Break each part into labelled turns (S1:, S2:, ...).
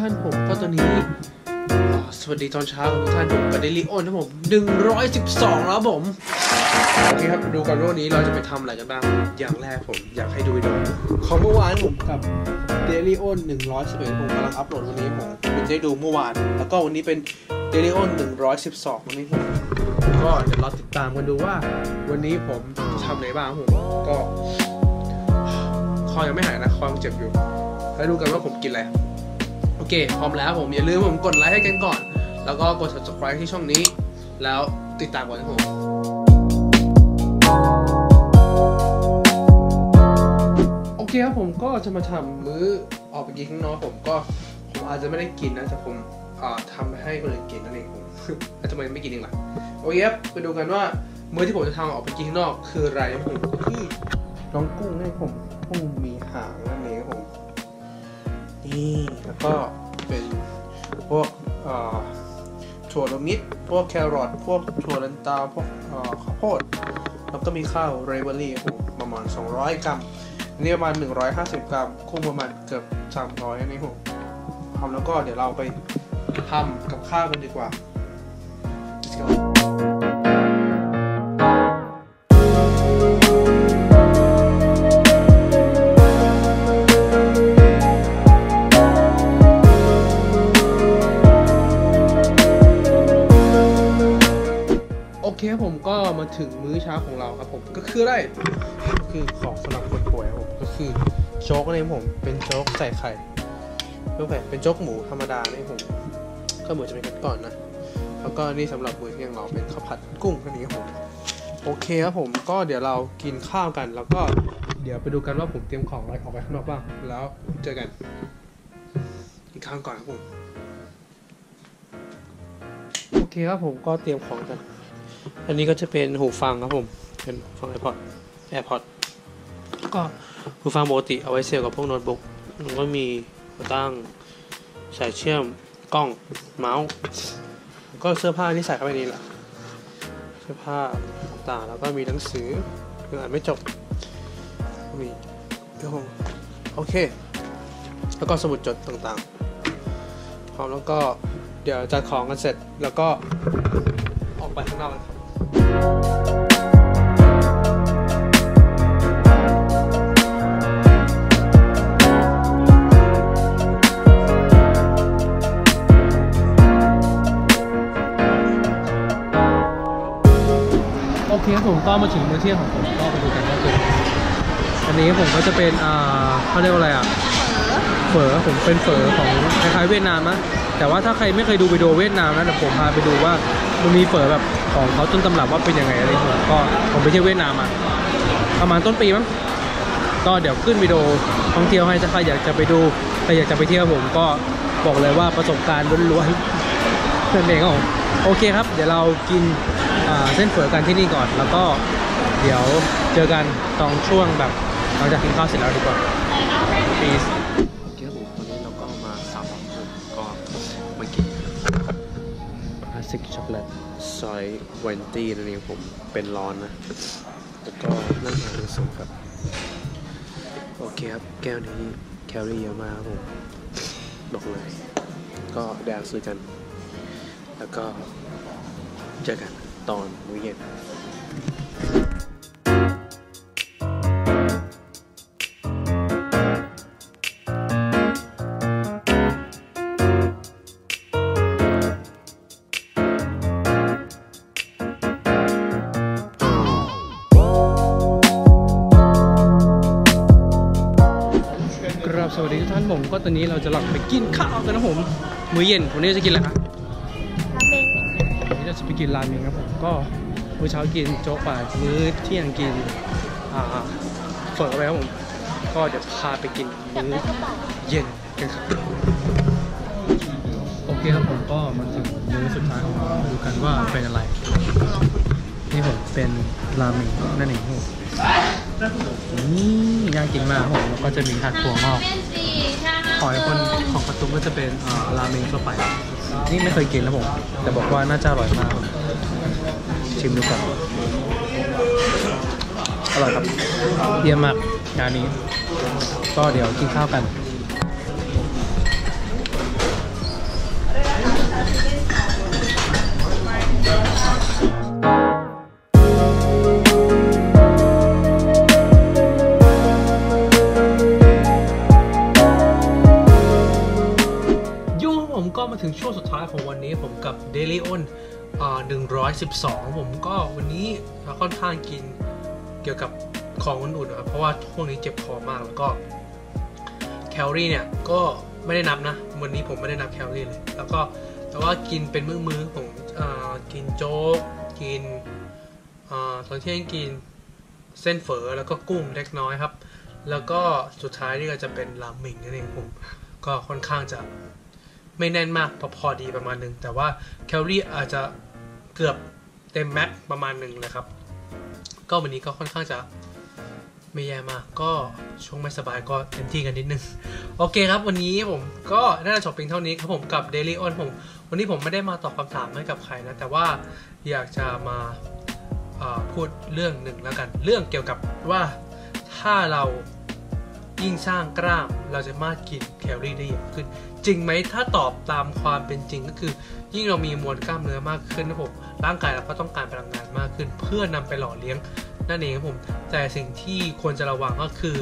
S1: ท่านผมก็ตอนนี้อ่าสวัสดีตอนเช้าทุกท่านผมกับ Daily Aon นะผม112 แล้วผม โอเคครับดูกันว่าวันนี้เราจะไปทำอะไรกันบ้าง อย่างแรกผมอยากให้ดูวิดีโอของเมื่อวานผมกับ Daily Aon 111ผมกำลังอัพโหลดวันนี้ผมคุณจะได้ดูเมื่อวาน แล้วก็วันนี้เป็น Daily Aon 112 วันนี้ผมก็เดี๋ยวเราติดตามกันดูว่า วันนี้ผมจะทำอะไรบ้างผมก็คอยังไม่หายนะคอยังเจ็บอยู่แล้วดูกันว่าผมกินอะไร โอเคพร้อมแล้วผมอย่าลืมผมกดไลค์ให้กันก่อน แล้วก็กด subscribe ที่ช่องนี้ แล้วติดตามกันนะผมโอเคครับผมก็จะมาทำมื้อออกไปกินข้างนอกผมก็ผมอาจจะไม่ได้กินนะแต่ผมทำให้คนอื่นกินนั่นเองผมแล้วทำไมไม่กินเองล่ะโอเคครับไปดูกันว่ามื้อที่ผมจะทำออกไปกินข้างนอกคืออะไรนะผมก็คือน้องกุ้งให้ผมกุ้งมีหางนั่นเองผมนี่แล้วก็ เป็นพวกถั่วลมิดพวกแครอทพวกถั่วลันเตาพวกข้าวโพดแล้วก็มีข้าวเรเบอรี่ประมาณ 200 กรัมอันนี่ประมาณ 150 กรัมคุ้มประมาณเกือบ 300อันนี้ผมทำแล้วก็เดี๋ยวเราไปทำกับข้าวกันดีกว่า Let's go เป็นโจ๊กใส่ไข่เพื่อแบบเป็นโจ๊กหมูธรรมดานี่ผมก็เหมือนจะเป็นกันก่อนนะ แล้วก็นี่สำหรับมื้อเที่ยงเราเป็นข้าวผัดกุ้งนั่นเองครับผมโอเคครับผมก็เดี๋ยวเรากินข้าวกัน แล้วก็เดี๋ยวไปดูกันว่าผมเตรียมของอะไรออกไปข้างนอกบ้างแล้วเจอกันกินข้าวก่อนครับผมโอเคครับผมก็เตรียมของกัน อันนี้ก็จะเป็นหูฟังครับผม เป็นฟัง AirPod AirPod ก็หูฟังปกติเอาไว้เสียบกับพวกโน้ตบุ๊กมันก็มีตั้งสายเชื่อมกล้องเมาส์ก็เสื้อผ้าที่ใส่เข้าไปนี่แหละเสื้อผ้าต่างแล้วก็มีหนังสือคืออ่านไม่จบมีเดี๋ยวผมโอเค แล้วก็สมุดจดต่างๆพร้อมแล้วก็เดี๋ยวจัดของกันเสร็จแล้วก็ออกไปข้างนอกกันครับ เคครับผมก็มาถึงมื้อเที่ยงของผมก็ไปดูกันว่าเป็นอันนี้ผมก็จะเป็นอ่าเขาเรียกว่าอะไรอะเฝอผมเป็นเฝอของคล้ายๆเวียดนามนะแต่ว่าถ้าใครไม่เคยดูวิดีโอเวียดนามนะเดี๋ยวผมพาไปดูว่ามันมีเฝอแบบของเขาต้นตำรับว่าเป็นยังไงอะไรผมก็ผมไปเที่ยวเวียดนามมาประมาณต้นปีมั้งก็เดี๋ยวขึ้นวิดีโอท่องเที่ยวให้ถ้าใครอยากจะไปดูใครอยากจะไปเที่ยวผมก็บอกเลยว่าประสบการณ์ล้วนๆนั่นเองครับผมโอเคครับ เดี๋ยวเรากิน เส้นเฝอกันที่นี่ก่อน แล้วก็เดี๋ยวเจอกันตอนช่วงแบบหลังจากกินข้าวเสร็จแล้วดีกว่า Peace โอเคครับผมตอนนี้เราก็มาสามผมก็มากินคลาสสิกช็อกโกแลตซอยเวนตี้นั่นเองผมเป็นร้อนนะแล้วก็นั่งอ่านหนังสือครับ โอเคครับ แก้วนี้แคลอรี่เยอะมากครับผมบอกเลย ก็แดกซื้อกัน แล้วก็เจอกัน ตอนมื้อเย็นครับสวัสดีทุกท่านผมก็ตอนนี้เราจะหลับไปกินข้าวกันนะผม มื้อเย็นวันนี้จะกินอะไรครับ จะไปกินราเมงครับผมก็มื้อเช้ากินโจ๊กไปมื้อเที่ยงกินอ่าเฝอไปครับผมก็เดี๋ยวพาไปกินมื้อเย็นกันครับโอเคครับผมก็มาถึงมื้อสุดท้ายของเราดูกันว่าเป็นอะไรนี่ผมเป็นราเมงนั่นเองครับผมนี่น่ากินมากครับผมแล้วก็จะมีผัดถั่วงอก หอยคนของประตูก็จะเป็นอ่าราเมงทั่วไป นี่ไม่เคยกินนะผม แต่บอกว่าน่าจะอร่อยมาก ชิมดูก่อนอร่อยครับ เยี่ยมมากงานนี้ ก็เดี๋ยวกินข้าวกัน Daily On อ่า112ผมก็วันนี้ค่อนข้างกินเกี่ยวกับของอุ่นๆครับเพราะว่าช่วงนี้เจ็บคอมากแล้วก็แคลอรี่เนี่ยก็ไม่ได้นับนะ วันนี้ผมไม่ได้นับแคลอรี่เลย แล้วก็แต่ว่ากินเป็นมื้อๆผมกินโจ๊กกินอตอนเที่ยงกินเส้นเฝอแล้วก็กุ้งเล็กน้อยครับ แล้วก็สุดท้ายนี่ก็จะเป็นราเมงนั่นเองผมก็ค่อนข้างจะ ไม่แน่นมากพอพอดีประมาณหนึ่งแต่ว่าแคลอรี่อาจจะเกือบเต็มแม็กประมาณหนึ่งเลยครับ ก็วันนี้ก็ค่อนข้างจะไม่แย่มากก็ช่วงไม่สบายก็เต็มที่กันนิดนึง โอเคครับ วันนี้ผมก็น่าจะจบเพียงเท่านี้ครับผมกับ Daily On ผม วันนี้ผมไม่ได้มาตอบคำถามให้กับใครนะ แต่ว่าอยากจะมาาพูดเรื่องหนึ่งแล้วกัน เรื่องเกี่ยวกับว่าถ้าเรา ยิ่งสร้างกล้ามเราจะมารถกินแคลอรี่ได้เยอะขึ้น จริงไหมถ้าตอบตามความเป็นจริงก็คือ ยิ่งเรามีมวลกล้ามเนื้อมากขึ้นนะผมร่างกายเราก็ต้องการพลังงานมากขึ้น เพื่อนำไปหล่อเลี้ยงนั่นเองครับผม แต่สิ่งที่ควรจะระวังก็คือ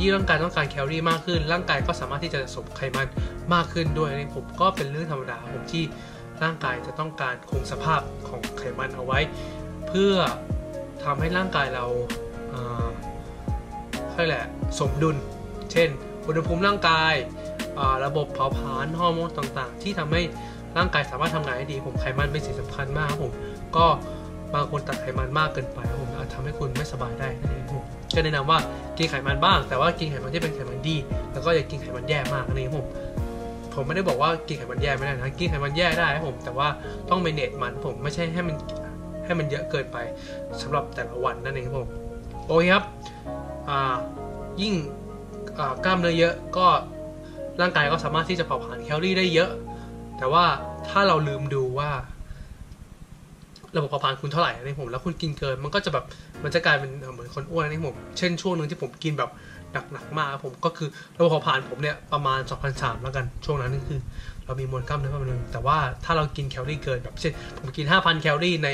S1: ยิ่งร่างกายต้องการแคลอรี่มากขึ้น ร่างกายก็สามารถที่จะสะสมไขมันมากขึ้นด้วยนี่ผมก็เป็นเรื่องธรรมดาผมที่ร่างกายจะต้องการคงสภาพของไขมันเอาไว้ เพื่อทำให้ร่างกายเราา ค่อยแหละสมดุล เช่น อุณหภูมิร่างกายาระบบเผาผลาญฮอร์โมนต่างๆ ที่ทำให้ร่างกายสามารถทำงานได้ดี ผมไขมันเป็นสิ่งสำคัญมากครับผม ก็บางคนตัดไขมันมากเกินไปครับผมอาจทำให้คุณไม่สบายได้นั่นเองผมก็แนะนำว่ากินไขมันบ้าง แต่ว่ากินไขมันที่เป็นไขมันดี แล้วก็อย่ากินไขมันแย่มากนั่นเองผมผมไม่ได้บอกว่ากินไขมันแย่ไม่ได้นะกินไขมันแย่ได้ครับผม แต่ว่าต้องเมเนจมันผมไม่ใช่ให้มันให้มันเยอะเกินไปสำหรับแต่ละวันนั่นเองครับผม โอเคครับยิ่งกล้ามเนื้อเยอะก็ร่างกายก็สามารถที่จะเผาผลาญแคลอรี่ได้เยอะ แต่ว่าถ้าเราลืมดูว่า ระบบเผาผลาญคุณเท่าไหร่ในผม แล้วคุณกินเกิน มันก็จะแบบมันจะกลายเป็นเหมือนคนอ้วนในผม เช่นช่วงหนึ่งที่ผมกินแบบหนักๆมากผมก็คือระบบเผาผลาญผมเนี่ยประมาณ2,003แล้วกันช่วงนั้นนี่คือ เรามีมวลกล้ามเนื้อประมาณนึงแต่ว่าถ้าเรากินแคลอรี่เกินแบบเช่นผมกิน 5,000 แคลอรี่ใน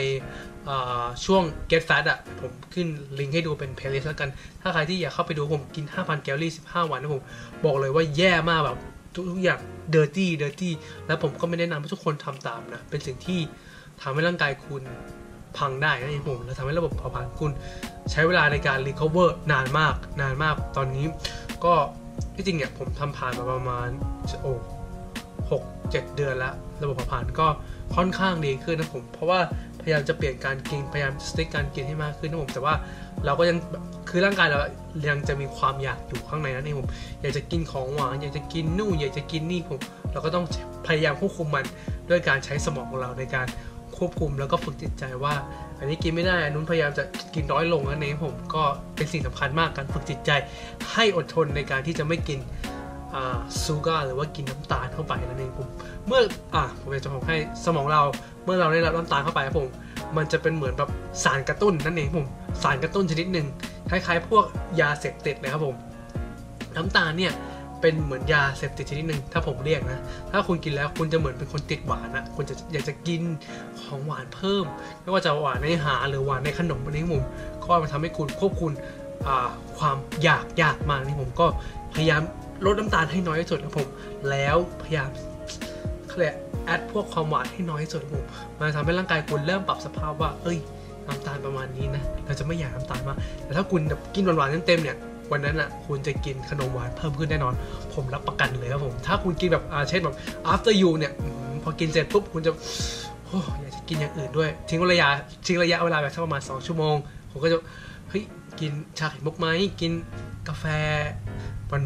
S1: ช่วง get fat อะผมขึ้นลิงก์ให้ดูเป็น playlist แล้วกัน ถ้าใครที่อยากเข้าไปดูผมกิน 5,000 แคลอรี่ 15 วันนะผมบอกเลยว่าแย่มากแบบทุกอย่าง dirty dirty แล้วผมก็ไม่แนะนำให้ทุกคนทำตามนะ เป็นสิ่งที่ทำให้ร่างกายคุณพังได้นั่นเองผมแล้วทำให้ระบบเผาผลาญคุณใช้เวลาในการ recover นานมากนานมากตอนนี้ก็ที่จริงเนี่ยผมทำผ่านมาประมาณโอ้ หกเจ็ดเดือนแล้ว ระบบเผาผลาญก็ค่อนข้างดีขึ้นนะผม เพราะว่าพยายามจะเปลี่ยนการกินพยายามสติ๊กการกินให้มากขึ้นนะผมแต่ว่าเราก็ยังคือร่างกายเรายังจะมีความอยากอยู่ข้างในนั่นเองผม อยากจะกินของหวานอยากจะกินนู่นอยากจะกินนี่ผม เราก็ต้องพยายามควบคุมมันด้วยการใช้สมองของเราในการควบคุมแล้วก็ฝึกจิตใจว่า อันนี้กินไม่ได้อันนู้นพยายามจะกินน้อยลงนั่นเองผมก็เป็นสิ่งสำคัญมากการฝึกจิตใจ ให้อดทนในการที่จะไม่กิน ซูการ์หรือว่ากินน้ำตาลเข้าไปนั่นเองผมเมื่ออ่ผมอยากจะบอกให้สมองเราเมื่อเราได้รับน้ำตาลเข้าไปครับผมมันจะเป็นเหมือนแบบสารกระตุ้นนั่นเองผมสารกระตุ้นชนิดหนึ่งคล้ายๆ พวกยาเสพติดเลยครับผม น้ำตาลเนี่ยเป็นเหมือนยาเสพติดชนิดหนึ่งถ้าผมเรียกนะ ถ้าคุณกินแล้วคุณจะเหมือนเป็นคนติดหวานอะคุณจะอยากจะกินของหวานเพิ่ม ไม่ว่าจะหวานในอาหารหรือหวานในขนมอันนี้ผมก็มันทำให้คุณควบคุมความอยากอยากมากนี่ผมก็พยายาม ลดน้ำตาลให้น้อยที่สุดครับผม แล้วพยายามเขาเรียแอดพวกความหวานให้น้อยที่สุดครับผมมันทำให้ร่างกายคุณเริ่มปรับสภาพว่า เอ้ยน้ำตาลประมาณนี้นะ เราจะไม่อยากน้ำตาลมาก แต่ถ้าคุณกินหวานๆเต็มๆเนี่ย วันนั้นอะ คุณจะกินขนมหวานเพิ่มขึ้นแน่นอน ผมรับประกันเลยครับผม ถ้าคุณกินแบบอ่าเช่นแบบ after you เนี่ย พอกินเสร็จปุ๊บคุณจะโอ้อยากจะกินอย่างอื่นด้วย ทิ้งระยะทิ้งระยะเวลาแบบสักประมาณ 2 ชั่วโมง ผมก็จะ เฮ้ยกินชาไข่มุกไหมกินกาแฟ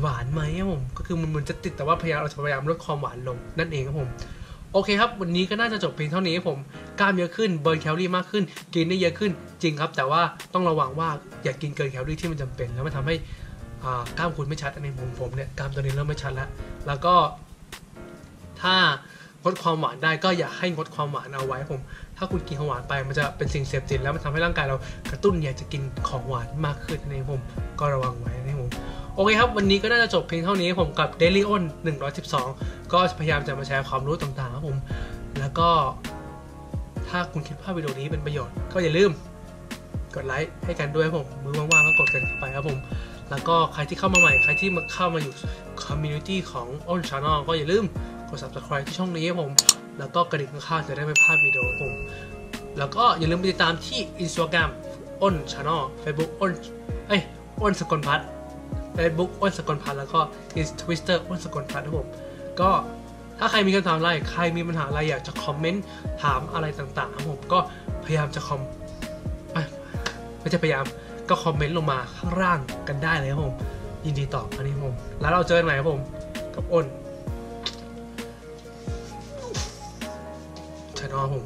S1: หวานๆไหมครับผมก็คือมันมันจะติดแต่ว่าพยายามเราจะพยายามลดความหวานลงนั่นเองครับผมโอเคครับ วันนี้ก็น่าจะจบเพียงเท่านี้ครับผมกล้ามเยอะขึ้นเบิร์นแคลอรี่มากขึ้น กินได้เยอะขึ้นจริงครับ แต่ว่าต้องระวังว่าอย่ากินเกินแคลอรี่ที่มันจำเป็น แล้วมันทำให้กล้ามคุณไม่ชัดอันนี้ผมผมเนี่ยกล้ามตัวนี้เริ่มไม่ชัดแล้วแล้วก็ถ้า งดความหวานได้ก็อย่าให้งดความหวานเอาไว้ผม ถ้าคุณกินของหวานไปมันจะเป็นสิ่งเสพติดแล้วมันทำให้ร่างกายเรากระตุ้นอยากจะกินของหวานมากขึ้นในผมก็ระวังไว้นะผมโอเคครับ วันนี้ก็น่าจะจบเพียงเท่านี้ผมกับ Daily On 112 ก็พยายามจะมาแชร์ความรู้ต่างๆครับผม แล้วก็ถ้าคุณคิดว่าวิดีโอนี้เป็นประโยชน์ก็อย่าลืมกดไลค์ให้กันด้วยผมมือว่างๆก็กดกันไปครับผม แล้วก็ใครที่เข้ามาใหม่ ใครที่มาเข้ามาอยู่ community ของ อ้น Channel ก็อย่าลืม กด subscribe ที่ช่องนี้ผม แล้วก็กระดิ่งข้างๆจะได้ไม่พลาดวิดีโอผม แล้วก็อย่าลืมไปติดตามที่ Instagram อ้น Channel Facebook อ้นเอ้ยอ้นสกลพัฒน์ Facebook อ้นสกลพัฒน์แล้วก็ Twitter อ้นสกลพัฒน์ครับผมก็ถ้าใครมีคำถามอะไร ใครมีปัญหาอะไรอยากจะคอมเมนต์ถามอะไรต่างๆครับผมก็พยายามจะคอมไม่ใช่พยายามก็คอมเมนต์ลงมาข้างล่างกันได้เลยครับผม ยินดีตอบอันนี้ผม แล้วเราเจอกันใหม่ครับผม กับอ้น 然后